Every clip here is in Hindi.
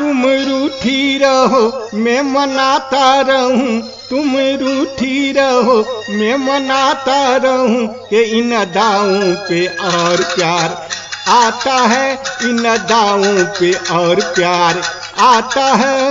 तुम रूठी रहो, मैं मनाता रहूँ। तुम रूठी रहो, मैं मनाता रहूँ कि इन दावों पे और प्यार। आता है इन दावों पे और प्यार। आता है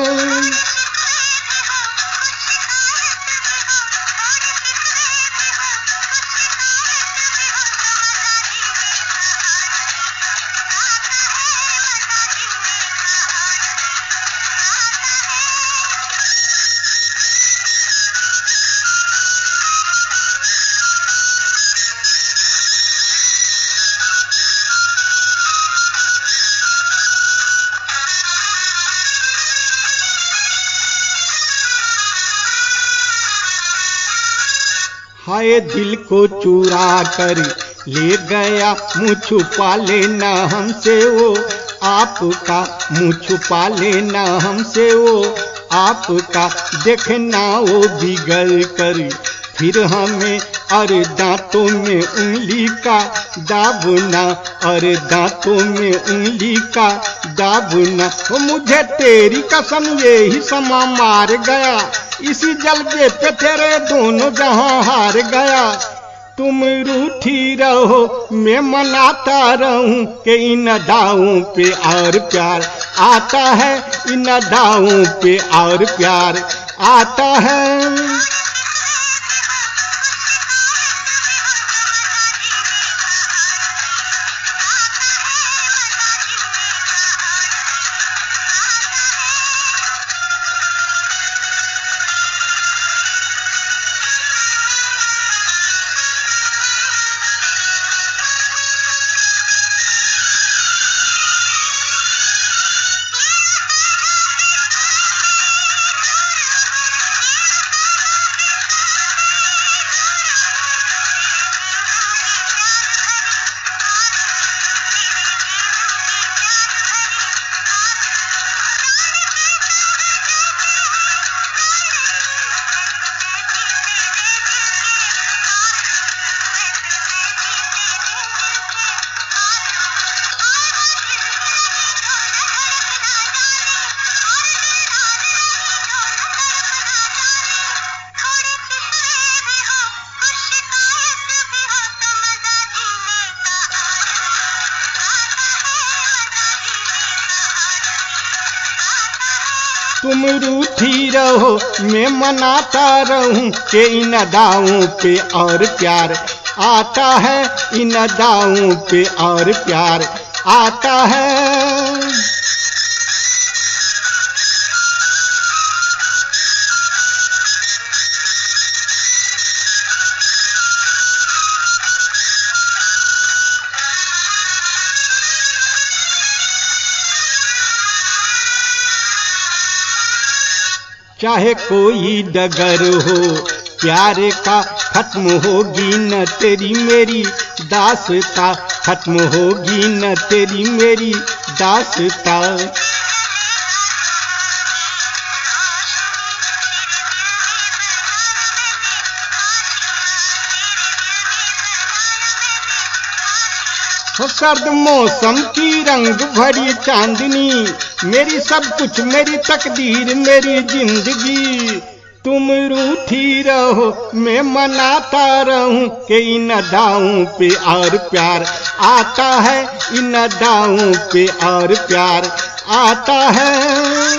हाय दिल को चुरा कर ले गया मुँह छुपा लेना हमसे वो, आपका मुँह छुपा लेना हमसे वो, आपका देखना वो बिगड़ कर। फिर हमें और दांतों में उंगली का, दाबना और दांतों में उंगली का, दाबना। मुझे तेरी कसम ये ही समा मार गया। इसी जलवे पे तेरे दोनों जहाँ हार गया। तुम रूठी रहो, मैं मनाता रहूँ के इन दावों पे और प्यार। आता है इन दावों पे और प्यार। आता है। तुम रूठी रहो, मैं मनाता रहूँ के इन दावों पे और प्यार। आता है इन दावों पे और प्यार। आता है चाहे कोई डगर हो, प्यार का खत्म होगी न तेरी मेरी, दासता खत्म होगी न तेरी मेरी, दासता। सर्द मौसम की रंग भरी चांदनी। मेरी सब कुछ मेरी तकदीर, मेरी ज़िंदगी। तुम रूठी रहो, मैं मनाता रहूँ कि इन दावों पे और प्यार। आता है इन दावों पे और प्यार। आता है